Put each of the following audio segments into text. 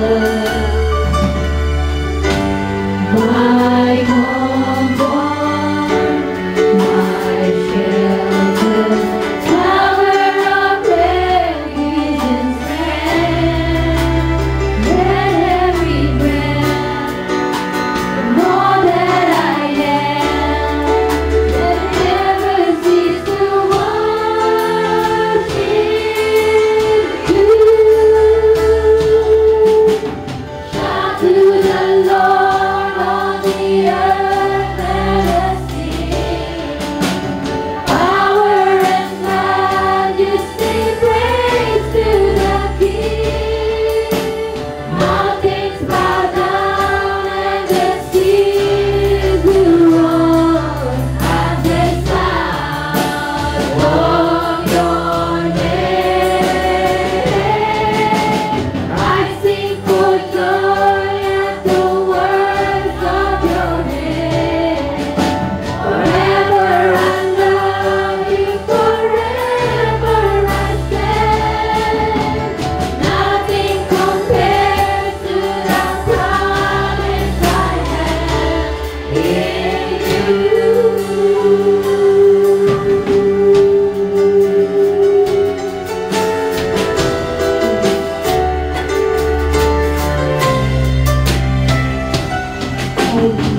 Lord. Holy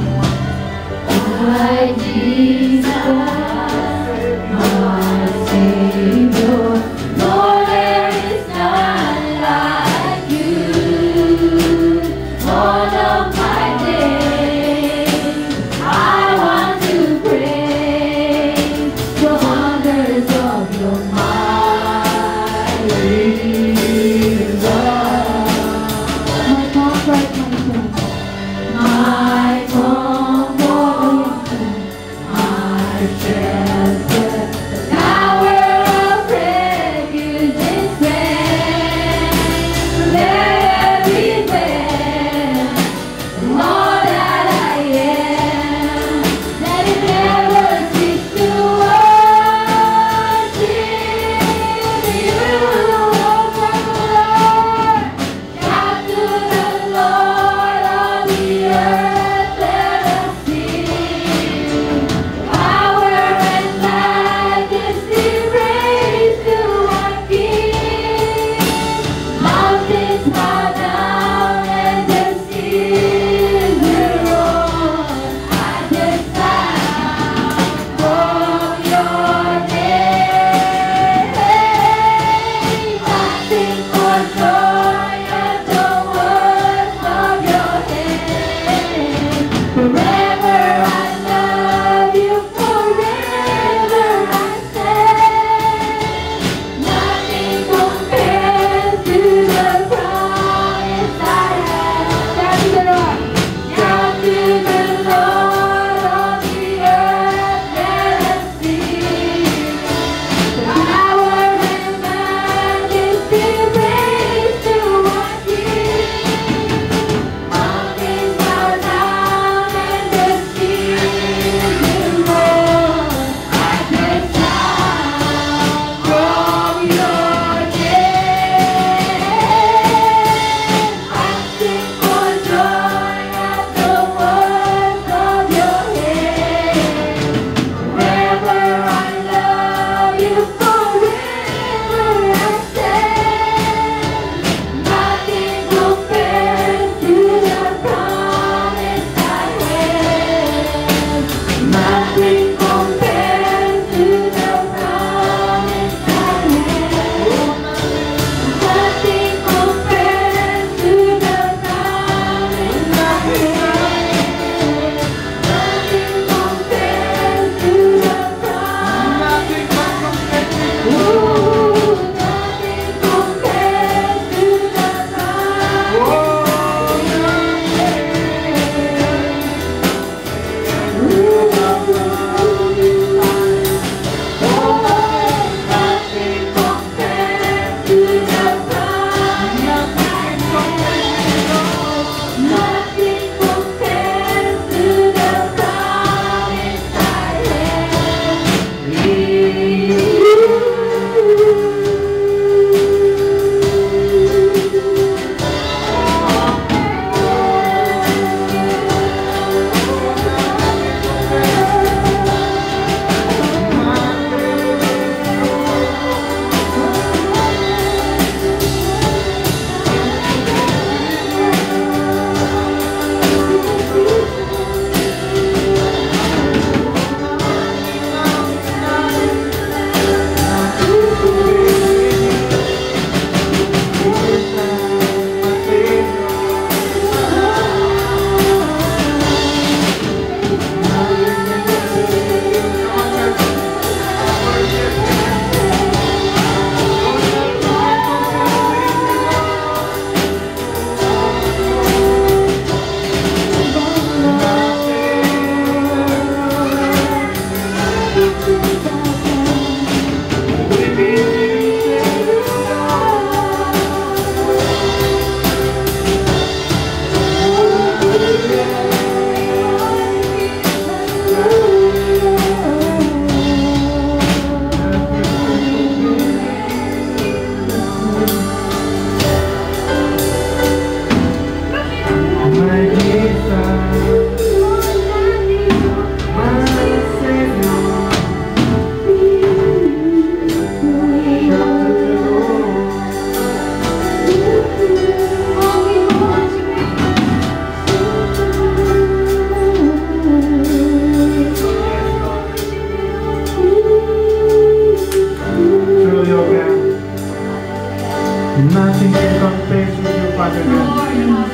Nothing can compare with you, Father God.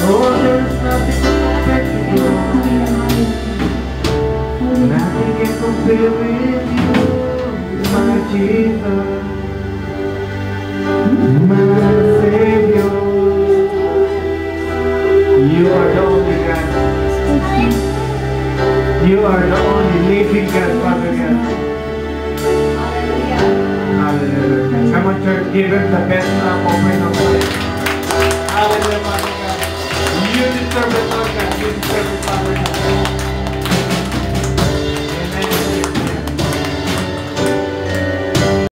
Oh, there's nothing to compare to you. Nothing can compare with you, my Jesus. Hallelujah. Come on, church, give him the best offering of life. Hallelujah,